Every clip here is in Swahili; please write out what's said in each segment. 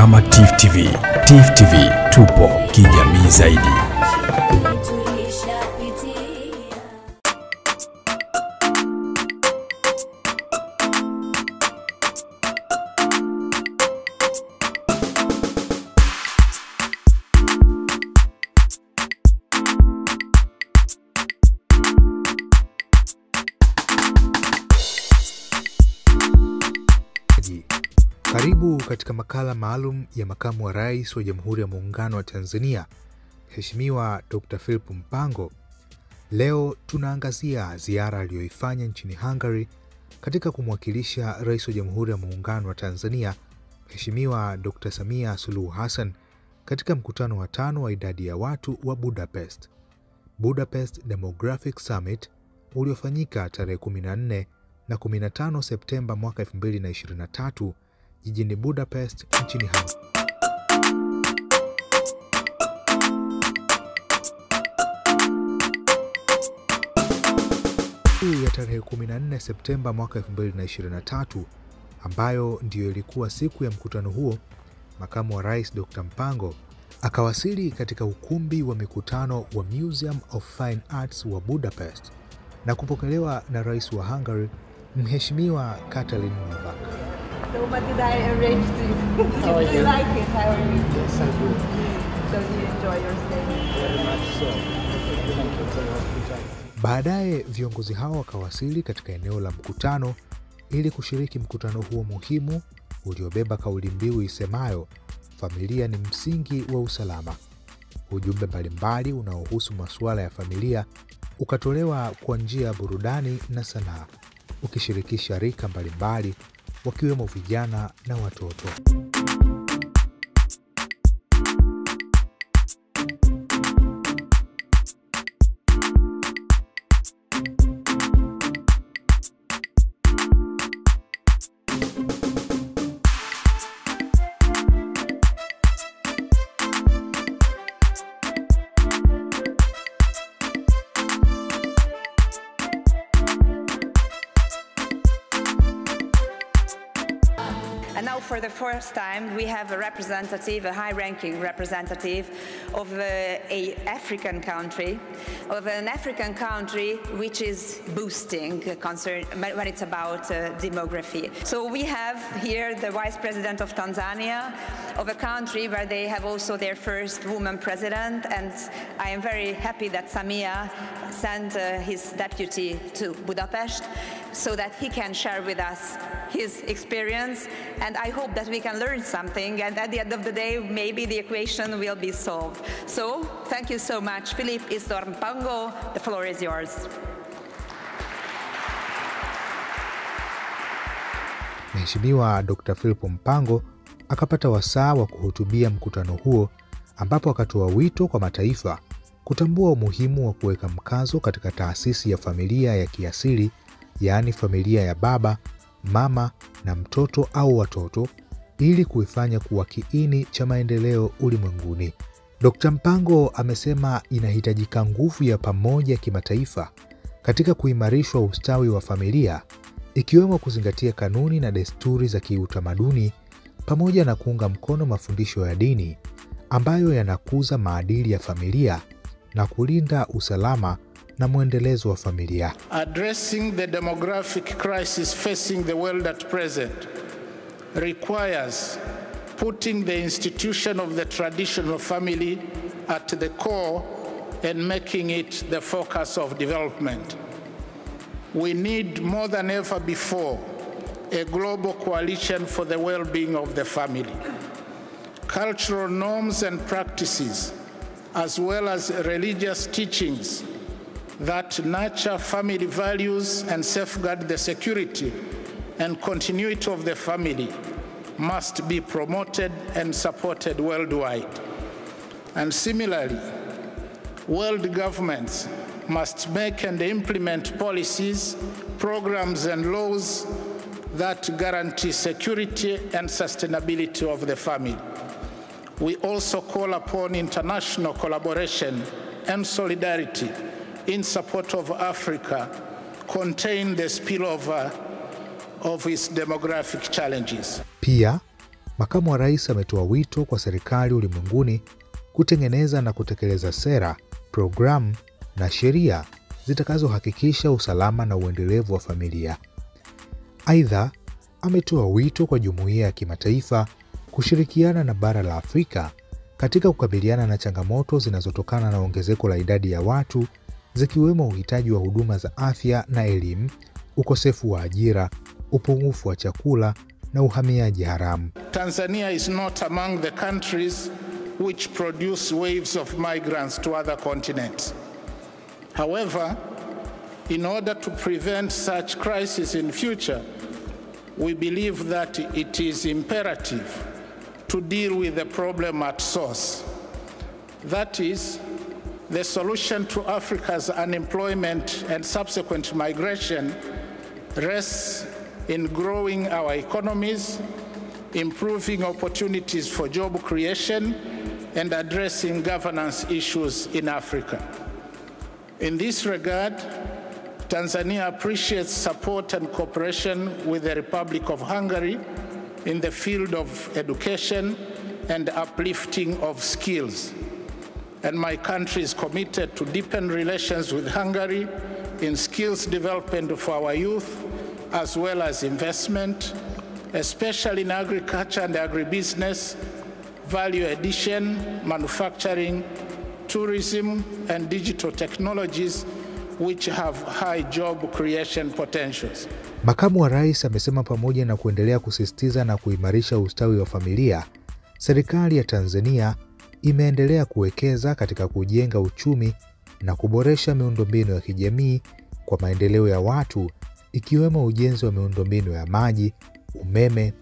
kama TIFF TV. TIFF TV tupo kijamii zaidi. Katika makala maalum ya makamu wa rais wa Jamhuri ya Muungano wa Tanzania, Mheshimiwa Dr. Philip Mpango. Leo tunaangazia ziara aliyoifanya nchini Hungary katika kumwakilisha rais wa Jamhuri ya Muungano wa Tanzania, Mheshimiwa Dr. Samia Suluhu Hassan katika mkutano wa tano wa idadi ya watu wa Budapest, Budapest Demographic Summit uliofanyika tarehe 14 na 15 Septemba mwaka 2023 jijini Budapest nchini Hungary. ya tarehe 14 Septemba mwaka 2023 ambayo ndiyo ilikuwa siku ya mkutano huo, makamu wa rais Dr. Mpango akawasili katika ukumbi wa mikutano wa Museum of Fine Arts wa Budapest na kupokelewa na rais wa Hungary Mheshimiwa Katalin Novak. So what did I arrange to you? How you really like it? How are you? Yes, I do. So do you enjoy your stay? Very much so. Thank you for your hospitality. Baadaye viongozi hao wakawasili katika eneo la mkutano ili kushiriki mkutano huo muhimu uliobeba kauli mbiu isemayo familia ni msingi wa usalama. Ujumbe mbalimbali unaohusu masuala ya familia ukatolewa kwa njia ya burudani na sanaa, ukishirikisha rika mbalimbali wakiwemo vijana na watoto. For the first time, we have a representative, a high-ranking representative of uh, a African country, of an African country which is boosting concern when it's about uh, demography. So we have here the vice president of Tanzania, of a country where they have also their first woman president, and I am very happy that Samia sent uh, his deputy to Budapest so that he can share with us his experience and I hope that we can learn something and at the end of the day maybe the equation will be solved. So thank you so much. Philip Isdorm Pango, the floor is yours. Mheshimiwa Dr. Philip Mpango akapata wasaa wa kuhutubia mkutano huo ambapo akatoa wito kwa mataifa kutambua umuhimu wa kuweka mkazo katika taasisi ya familia ya kiasili, yaani familia ya baba, mama na mtoto au watoto ili kuifanya kuwa kiini cha maendeleo ulimwenguni. Dr. Mpango amesema inahitajika nguvu ya pamoja kimataifa katika kuimarishwa ustawi wa familia ikiwemo kuzingatia kanuni na desturi za kiutamaduni pamoja na kuunga mkono mafundisho ya dini ambayo yanakuza maadili ya familia na kulinda usalama na mwendelezo wa familia. Addressing the demographic crisis facing the world at present requires putting the institution of the traditional family at the core and making it the focus of development. We need more than ever before a global coalition for the well being of the family. Cultural norms and practices, as well as religious teachings that nurture family values and safeguard the security and continuity of the family, must be promoted and supported worldwide. And similarly, world governments must make and implement policies, programs, and laws that guarantee security and sustainability of the family. We also call upon international collaboration and solidarity in support of Africa, contain the spillover of its demographic challenges. Pia Makamu wa rais ametoa wito kwa serikali ulimwenguni kutengeneza na kutekeleza sera, programu na sheria zitakazohakikisha usalama na uendelevu wa familia. Aidha, ametoa wito kwa jumuiya ya kimataifa kushirikiana na bara la Afrika katika kukabiliana na changamoto zinazotokana na ongezeko la idadi ya watu zikiwemo uhitaji wa huduma za afya na elimu, ukosefu wa ajira, upungufu wa chakula na uhamiaji haramu. Tanzania is not among the countries which produce waves of migrants to other continents. However, in order to prevent such crisis in future, we believe that it is imperative to deal with the problem at source. That is, the solution to Africa's unemployment and subsequent migration rests in growing our economies, improving opportunities for job creation, and addressing governance issues in Africa. In this regard, Tanzania appreciates support and cooperation with the Republic of Hungary in the field of education and uplifting of skills. And my country is committed to deepen relations with Hungary in skills development for our youth, as well as investment, especially in agriculture and agribusiness, value addition, manufacturing, tourism, and digital technologies which have high job creation potentials. Makamu wa rais amesema pamoja na kuendelea kusisitiza na kuimarisha ustawi wa familia, serikali ya Tanzania imeendelea kuwekeza katika kujenga uchumi na kuboresha miundombinu ya kijamii kwa maendeleo ya watu ikiwemo ujenzi wa miundombinu ya maji, umeme,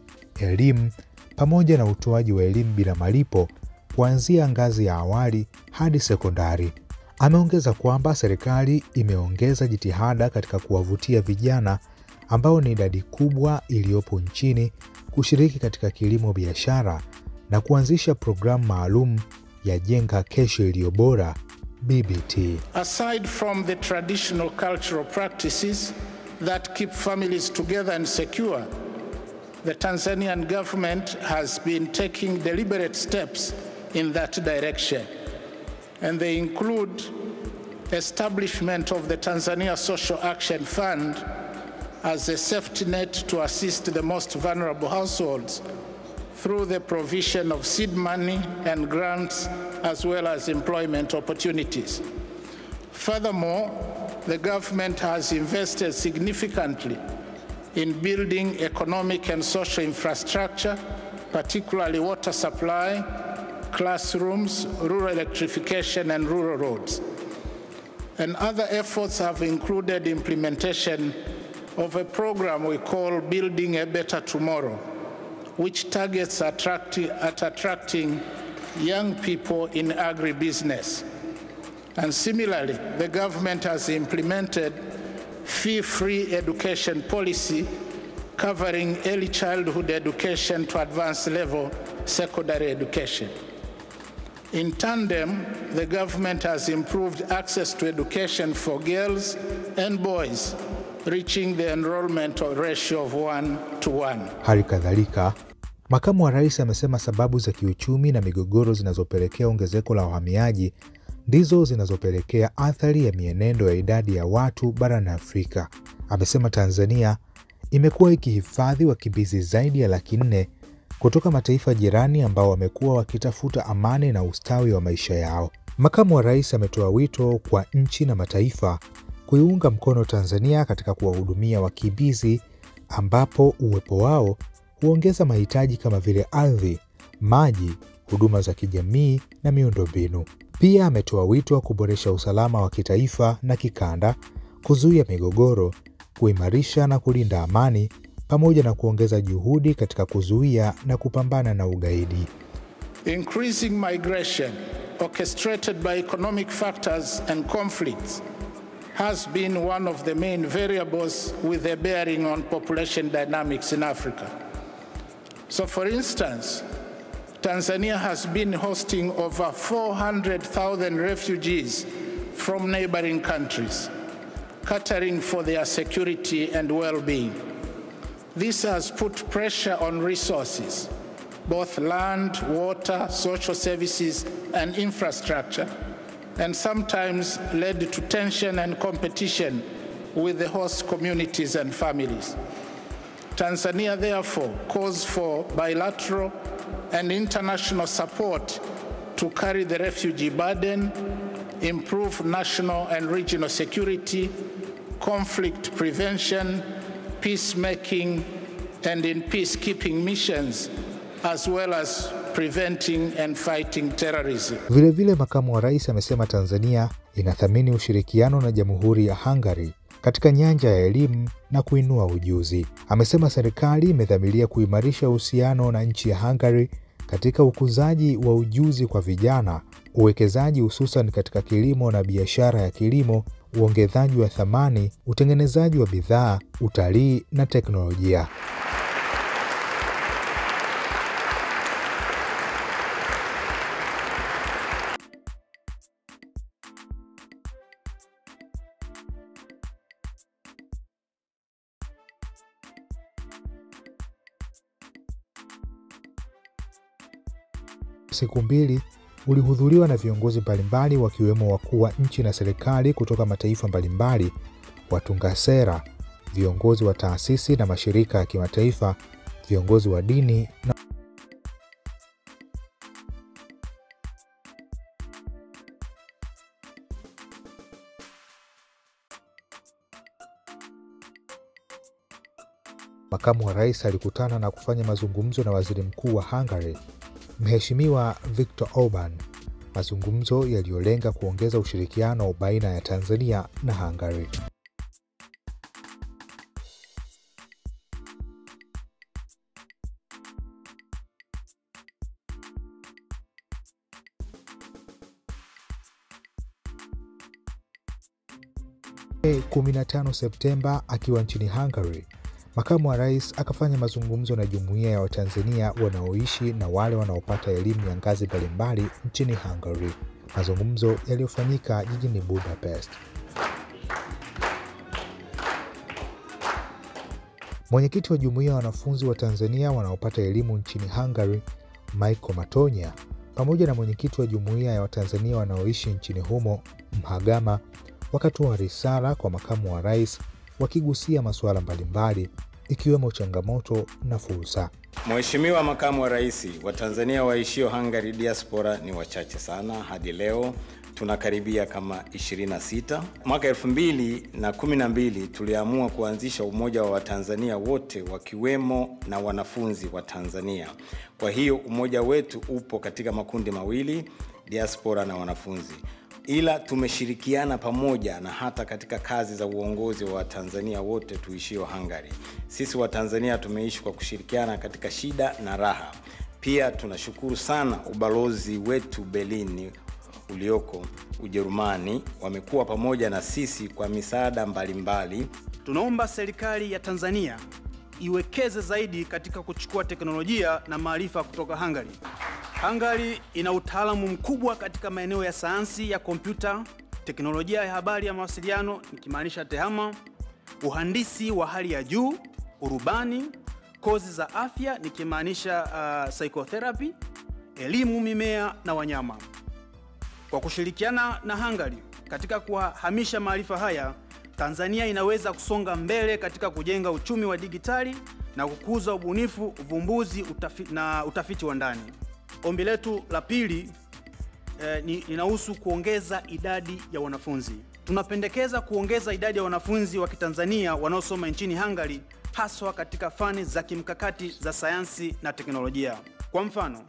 elimu pamoja na utoaji wa elimu bila malipo kuanzia ngazi ya awali hadi sekondari. Ameongeza kwamba serikali imeongeza jitihada katika kuwavutia vijana ambao ni idadi kubwa iliyopo nchini kushiriki katika kilimo biashara na kuanzisha programu maalum ya Jenga Kesho Iliyo Bora BBT. Aside from the traditional cultural practices that keep families together and secure, the Tanzanian government has been taking deliberate steps in that direction. And they include establishment of the Tanzania Social Action Fund as a safety net to assist the most vulnerable households through the provision of seed money and grants as well as employment opportunities. Furthermore, the government has invested significantly in building economic and social infrastructure, particularly water supply, classrooms, rural electrification, and rural roads. And other efforts have included implementation of a program we call Building a Better Tomorrow, which targets at attracting young people in agribusiness. And similarly, the government has implemented fee-free education policy covering early childhood education to advanced level secondary education. In tandem, the government has improved access to education for girls and boys, reaching the enrollment ratio of one to one. Hali kadhalika, makamu wa rais amesema sababu za kiuchumi na migogoro zinazopelekea ongezeko la wahamiaji ndizo zinazopelekea athari ya mienendo ya idadi ya watu barani Afrika. Amesema Tanzania imekuwa ikihifadhi wakimbizi zaidi ya laki nne kutoka mataifa jirani ambao wamekuwa wakitafuta amani na ustawi wa maisha yao. Makamu wa rais ametoa wito kwa nchi na mataifa kuiunga mkono Tanzania katika kuwahudumia wakimbizi ambapo uwepo wao huongeza mahitaji kama vile ardhi, maji, huduma za kijamii na miundombinu. Pia ametoa wito wa kuboresha usalama wa kitaifa na kikanda, kuzuia migogoro, kuimarisha na kulinda amani pamoja na kuongeza juhudi katika kuzuia na kupambana na ugaidi. Increasing migration orchestrated by economic factors and conflicts has been one of the main variables with a bearing on population dynamics in Africa. So, for instance, Tanzania has been hosting over 400,000 refugees from neighboring countries, catering for their security and well being. This has put pressure on resources, both land, water, social services, and infrastructure, and sometimes led to tension and competition with the host communities and families. Tanzania, therefore, calls for bilateral and international support to carry the refugee burden, improve national and regional security, conflict prevention, peacemaking, and in peacekeeping missions, as well as preventing and fighting terrorism. Vilevile, makamu wa rais amesema Tanzania inathamini ushirikiano na Jamhuri ya Hungary katika nyanja ya elimu na kuinua ujuzi. Amesema serikali imedhamiria kuimarisha uhusiano na nchi ya Hungary katika ukuzaji wa ujuzi kwa vijana, uwekezaji hususan katika kilimo na biashara ya kilimo, uongezaji wa thamani, utengenezaji wa bidhaa, utalii na teknolojia. Siku mbili ulihudhuriwa na viongozi mbalimbali wakiwemo wakuu wa nchi na serikali kutoka mataifa mbalimbali, watunga sera, viongozi wa taasisi na mashirika ya kimataifa, viongozi wa dini na Makamu wa rais alikutana na kufanya mazungumzo na waziri mkuu wa Hungary Mheshimiwa Victor Orban, mazungumzo yaliyolenga kuongeza ushirikiano baina ya Tanzania na Hungary. Tarehe 15 Septemba akiwa nchini Hungary, makamu wa rais akafanya mazungumzo na jumuiya ya Watanzania wanaoishi na wale wanaopata elimu ya ngazi mbalimbali nchini Hungary, mazungumzo yaliyofanyika jijini Budapest. Mwenyekiti wa jumuiya ya wanafunzi wa Tanzania wanaopata elimu nchini Hungary, Michael Matonya, pamoja na mwenyekiti wa jumuiya ya Watanzania wanaoishi nchini humo, Mhagama, wakatoa risala kwa makamu wa rais wakigusia masuala mbalimbali ikiwemo changamoto na fursa. Mheshimiwa Makamu wa Rais, Watanzania waishio Hungary diaspora ni wachache sana hadi leo tunakaribia kama 26. Mwaka 2012 tuliamua kuanzisha umoja wa Watanzania wote wakiwemo na wanafunzi wa Tanzania. Kwa hiyo umoja wetu upo katika makundi mawili, diaspora na wanafunzi ila tumeshirikiana pamoja na hata katika kazi za uongozi wa Watanzania wote tuishio Hungary. Sisi Watanzania tumeishi kwa kushirikiana katika shida na raha. Pia tunashukuru sana ubalozi wetu Berlin ulioko Ujerumani, wamekuwa pamoja na sisi kwa misaada mbalimbali. Tunaomba serikali ya Tanzania iwekeze zaidi katika kuchukua teknolojia na maarifa kutoka Hungary. Hungary ina utaalamu mkubwa katika maeneo ya sayansi ya kompyuta, teknolojia ya habari ya mawasiliano nikimaanisha TEHAMA, uhandisi wa hali ya juu, urubani, kozi za afya nikimaanisha uh, psychotherapy, elimu mimea na wanyama. Kwa kushirikiana na Hungary katika kuhamisha maarifa haya, Tanzania inaweza kusonga mbele katika kujenga uchumi wa digitali na kukuza ubunifu, uvumbuzi utafi, na utafiti wa ndani. Ombi letu la pili eh, linahusu kuongeza idadi ya wanafunzi. Tunapendekeza kuongeza idadi ya wanafunzi wa Kitanzania wanaosoma nchini Hungary haswa katika fani za kimkakati za sayansi na teknolojia. Kwa mfano,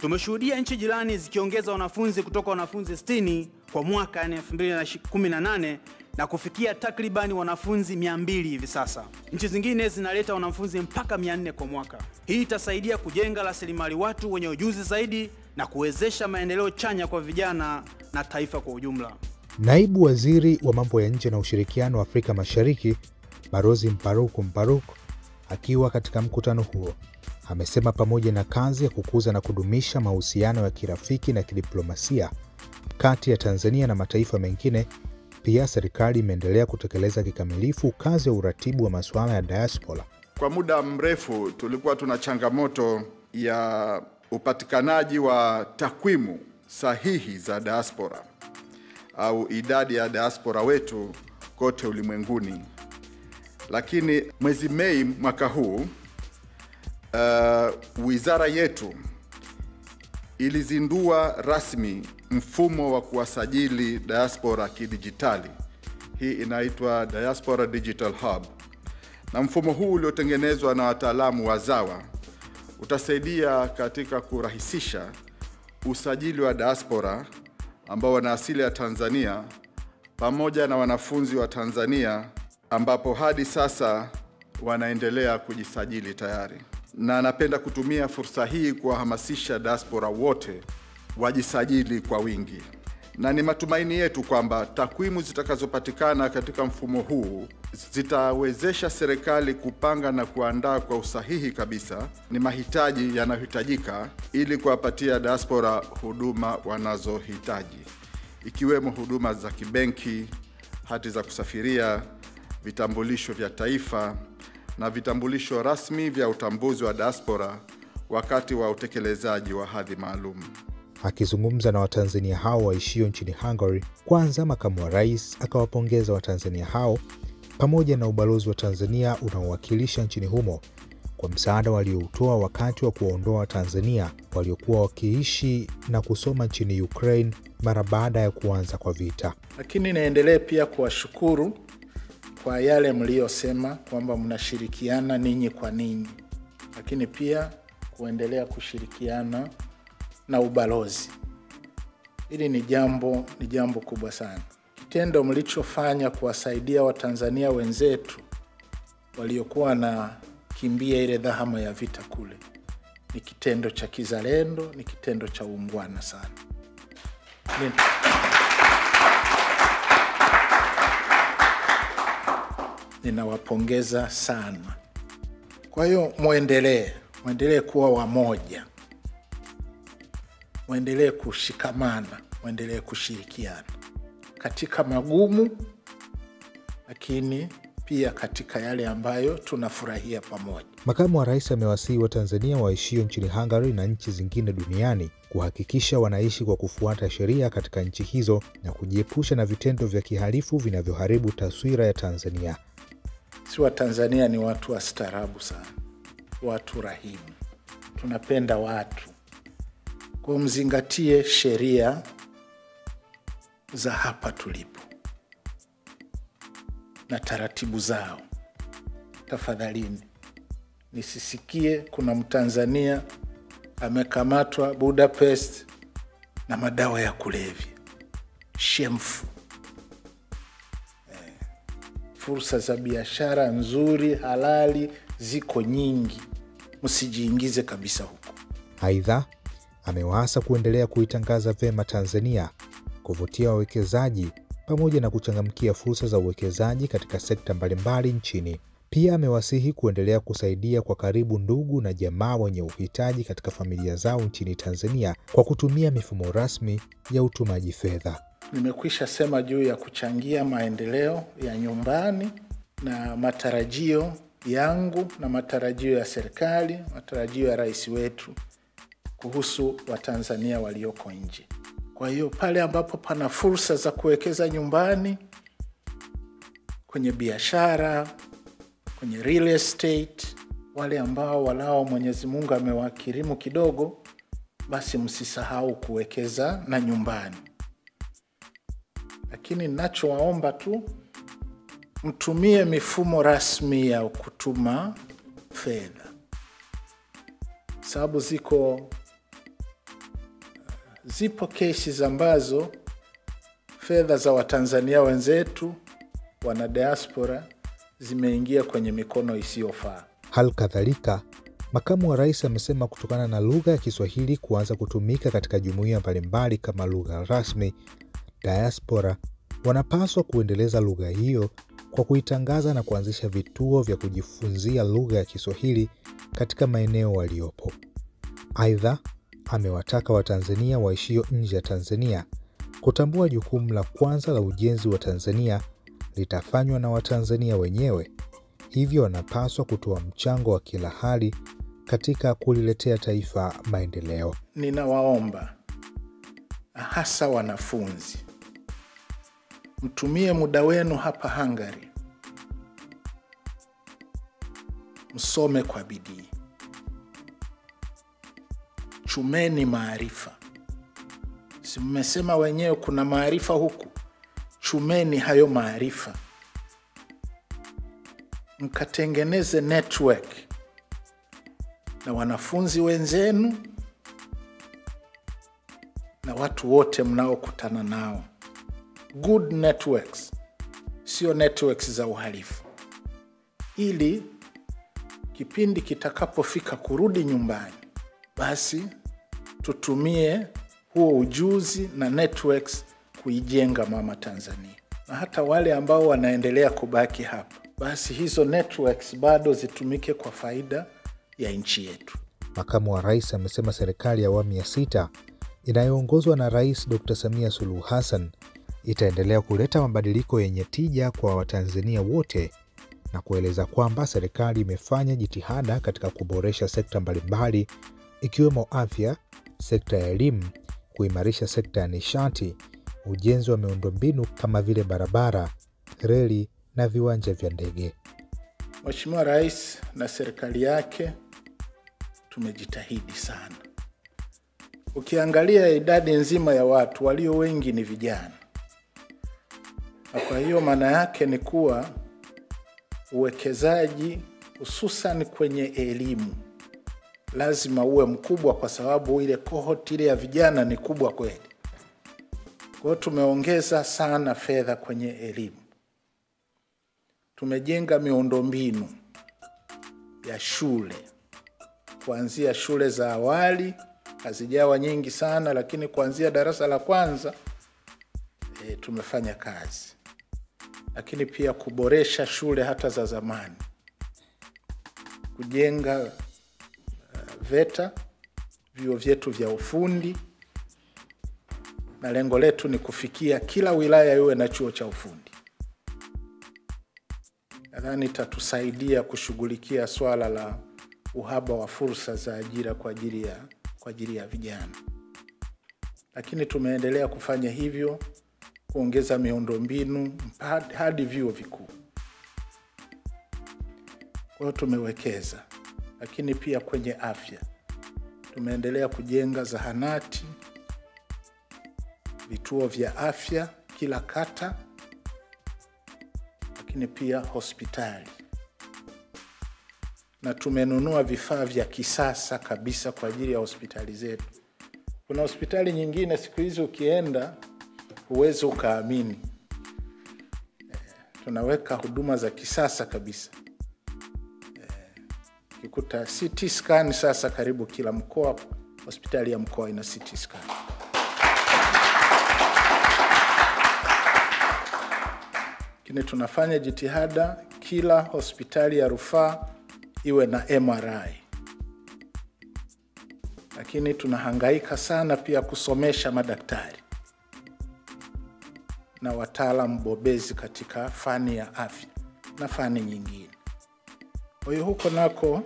tumeshuhudia nchi jirani zikiongeza wanafunzi kutoka wanafunzi 60 kwa mwaka yani 2018 na kufikia takribani wanafunzi 200 hivi sasa. Nchi zingine zinaleta wanafunzi mpaka 400 kwa mwaka. Hii itasaidia kujenga rasilimali watu wenye ujuzi zaidi na kuwezesha maendeleo chanya kwa vijana na taifa kwa ujumla. Naibu waziri wa mambo ya nje na ushirikiano wa Afrika Mashariki Barozi Mparuku Mparuku akiwa katika mkutano huo amesema pamoja na kazi ya kukuza na kudumisha mahusiano ya kirafiki na kidiplomasia kati ya Tanzania na mataifa mengine, pia serikali imeendelea kutekeleza kikamilifu kazi ya uratibu wa masuala ya diaspora Kwa muda mrefu tulikuwa tuna changamoto ya upatikanaji wa takwimu sahihi za diaspora au idadi ya diaspora wetu kote ulimwenguni. Lakini mwezi Mei mwaka huu uh, wizara yetu ilizindua rasmi mfumo wa kuwasajili diaspora kidijitali. Hii inaitwa Diaspora Digital Hub, na mfumo huu uliotengenezwa na wataalamu wa ZAWA utasaidia katika kurahisisha usajili wa diaspora ambao wana asili ya Tanzania pamoja na wanafunzi wa Tanzania ambapo hadi sasa wanaendelea kujisajili tayari, na napenda kutumia fursa hii kuwahamasisha diaspora wote wajisajili kwa wingi, na ni matumaini yetu kwamba takwimu zitakazopatikana katika mfumo huu zitawezesha serikali kupanga na kuandaa kwa usahihi kabisa ni mahitaji yanayohitajika ili kuwapatia diaspora huduma wanazohitaji. Ikiwemo huduma za kibenki, hati za kusafiria, vitambulisho vya taifa na vitambulisho rasmi vya utambuzi wa diaspora wakati wa utekelezaji wa hadhi maalum. Akizungumza na Watanzania hao waishio nchini Hungary, kwanza makamu wa rais akawapongeza Watanzania hao pamoja na ubalozi wa Tanzania unaowakilisha nchini humo kwa msaada walioutoa wakati wa kuwaondoa Watanzania waliokuwa wakiishi na kusoma nchini Ukraine mara baada ya kuanza kwa vita. Lakini naendelee pia kuwashukuru kwa yale mliyosema kwamba mnashirikiana ninyi kwa ninyi, lakini pia kuendelea kushirikiana na ubalozi. Hili ni jambo ni jambo kubwa sana. Kitendo mlichofanya kuwasaidia Watanzania wenzetu waliokuwa na kimbia ile dhahama ya vita kule ni kitendo cha kizalendo, ni kitendo cha uungwana sana. Ni- Ninawapongeza sana. Kwa hiyo mwendelee, mwendelee kuwa wamoja, mwendelee kushikamana, mwendelee kushirikiana katika magumu, lakini pia katika yale ambayo tunafurahia pamoja. Makamu wa rais amewasihi Watanzania waishio nchini Hungary na nchi zingine duniani kuhakikisha wanaishi kwa kufuata sheria katika nchi hizo na kujiepusha na vitendo vya kihalifu vinavyoharibu taswira ya Tanzania. Si Watanzania ni watu wastaarabu sana, watu rahimu, tunapenda watu. Kwa mzingatie sheria za hapa tulipo na taratibu zao. Tafadhalini, nisisikie kuna Mtanzania amekamatwa Budapest na madawa ya kulevya. Shemfu. Fursa za biashara nzuri halali ziko nyingi, msijiingize kabisa huko. Aidha, amewaasa kuendelea kuitangaza vyema Tanzania, kuvutia wawekezaji pamoja na kuchangamkia fursa za uwekezaji katika sekta mbalimbali nchini. Pia amewasihi kuendelea kusaidia kwa karibu ndugu na jamaa wenye uhitaji katika familia zao nchini Tanzania kwa kutumia mifumo rasmi ya utumaji fedha. Nimekwisha sema juu ya kuchangia maendeleo ya nyumbani na matarajio yangu na matarajio ya serikali, matarajio ya rais wetu kuhusu Watanzania walioko nje. Kwa hiyo pale ambapo pana fursa za kuwekeza nyumbani, kwenye biashara, kwenye real estate, wale ambao walao Mwenyezi Mungu amewakirimu kidogo, basi msisahau kuwekeza na nyumbani lakini ninachowaomba tu mtumie mifumo rasmi ya kutuma fedha, sababu ziko zipo kesi ambazo fedha za Watanzania wenzetu wana diaspora zimeingia kwenye mikono isiyofaa. Hali kadhalika, makamu wa rais amesema kutokana na lugha ya Kiswahili kuanza kutumika katika jumuiya mbalimbali kama lugha rasmi, diaspora wanapaswa kuendeleza lugha hiyo kwa kuitangaza na kuanzisha vituo vya kujifunzia lugha ya Kiswahili katika maeneo waliopo. Aidha, amewataka Watanzania waishio nje ya Tanzania kutambua jukumu la kwanza la ujenzi wa Tanzania litafanywa na Watanzania wenyewe, hivyo wanapaswa kutoa mchango wa kila hali katika kuliletea taifa maendeleo. Ninawaomba hasa wanafunzi, mtumie muda wenu hapa Hungary, msome kwa bidii, chumeni maarifa. Si mmesema wenyewe kuna maarifa huku? Chumeni hayo maarifa, mkatengeneze network na wanafunzi wenzenu na watu wote mnaokutana nao. Good networks, sio networks za uhalifu, ili kipindi kitakapofika kurudi nyumbani, basi tutumie huo ujuzi na networks kuijenga mama Tanzania, na hata wale ambao wanaendelea kubaki hapa, basi hizo networks bado zitumike kwa faida ya nchi yetu. Makamu wa rais amesema serikali ya awamu ya sita inayoongozwa na Rais Dr. Samia Suluhu Hassan itaendelea kuleta mabadiliko yenye tija kwa Watanzania wote na kueleza kwamba serikali imefanya jitihada katika kuboresha sekta mbalimbali ikiwemo afya, sekta ya elimu, kuimarisha sekta ya nishati, ujenzi wa miundombinu kama vile barabara, reli na viwanja vya ndege. Mheshimiwa Rais na serikali yake tumejitahidi sana. Ukiangalia idadi nzima ya watu walio wengi ni vijana, na kwa hiyo maana yake ni kuwa uwekezaji hususan kwenye elimu lazima uwe mkubwa, kwa sababu ile cohort ile ya vijana ni kubwa kweli. Kwa hiyo tumeongeza sana fedha kwenye elimu, tumejenga miundombinu ya shule. Kuanzia shule za awali hazijawa nyingi sana, lakini kuanzia darasa la kwanza e, tumefanya kazi, lakini pia kuboresha shule hata za zamani, kujenga uh, VETA vyuo vyetu vya ufundi, na lengo letu ni kufikia kila wilaya iwe na chuo cha ufundi. Nadhani itatusaidia kushughulikia swala la uhaba wa fursa za ajira kwa ajili ya, kwa ajili ya vijana, lakini tumeendelea kufanya hivyo, kuongeza miundombinu hadi vyuo vikuu. Kwa hiyo tumewekeza, lakini pia kwenye afya tumeendelea kujenga zahanati, vituo vya afya kila kata, lakini pia hospitali na tumenunua vifaa vya kisasa kabisa kwa ajili ya hospitali zetu. Kuna hospitali nyingine siku hizi ukienda huwezi ukaamini. E, tunaweka huduma za kisasa kabisa. kikuta e, CT scan sasa karibu kila mkoa, hospitali ya mkoa ina CT scan. Lakini tunafanya jitihada kila hospitali ya rufaa iwe na MRI, lakini tunahangaika sana pia kusomesha madaktari na wataalamu bobezi katika fani ya afya na fani nyingine. Kwa hiyo huko nako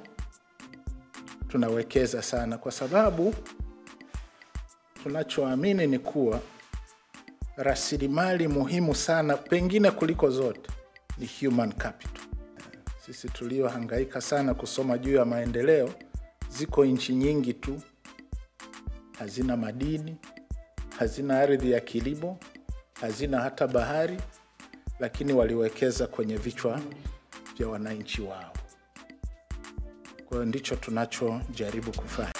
tunawekeza sana, kwa sababu tunachoamini ni kuwa rasilimali muhimu sana, pengine kuliko zote, ni human capital. Sisi tuliohangaika sana kusoma juu ya maendeleo, ziko nchi nyingi tu hazina madini, hazina ardhi ya kilimo, hazina hata bahari, lakini waliwekeza kwenye vichwa vya wananchi wao. Kwa hiyo ndicho tunachojaribu kufanya.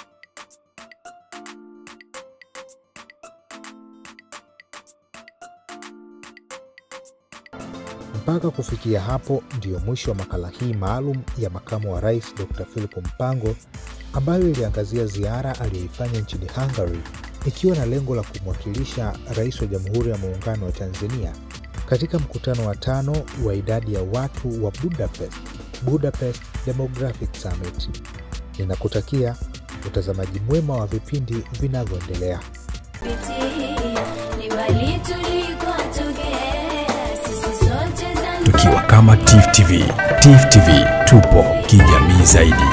Mpaka kufikia hapo ndiyo mwisho wa makala hii maalum ya makamu wa rais Dr. Philip Mpango ambayo iliangazia ziara aliyoifanya nchini Hungary ikiwa na lengo la kumwakilisha rais wa Jamhuri ya Muungano wa Tanzania katika mkutano wa tano wa idadi ya watu wa Budapest, Budapest Demographic Summit. Ninakutakia utazamaji mwema wa vipindi vinavyoendelea. Tukiwa kama TIFF TV, TIFF TV tupo kijamii zaidi.